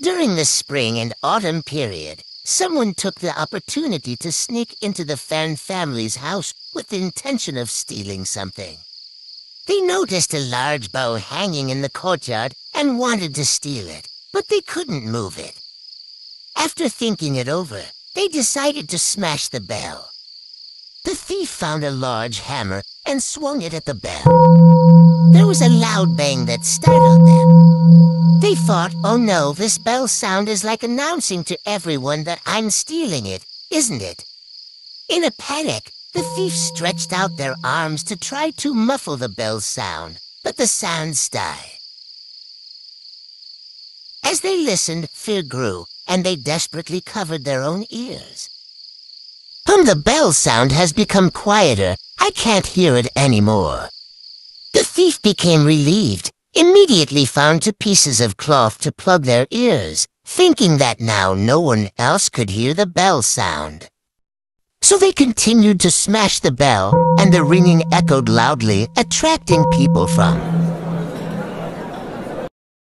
During the spring and autumn period, someone took the opportunity to sneak into the Fan family's house with the intention of stealing something. They noticed a large bow hanging in the courtyard and wanted to steal it, but they couldn't move it. After thinking it over, they decided to smash the bell. The thief found a large hammer and swung it at the bell. There was a loud bang that startled them. They thought, oh no, this bell sound is like announcing to everyone that I'm stealing it, isn't it? In a panic, the thieves stretched out their arms to try to muffle the bell's sound, but the sounds died. As they listened, fear grew, and they desperately covered their own ears. When the bell sound has become quieter, I can't hear it anymore. The thief became relieved immediately found two pieces of cloth to plug their ears, thinking that now no one else could hear the bell sound. So they continued to smash the bell, and the ringing echoed loudly, attracting people from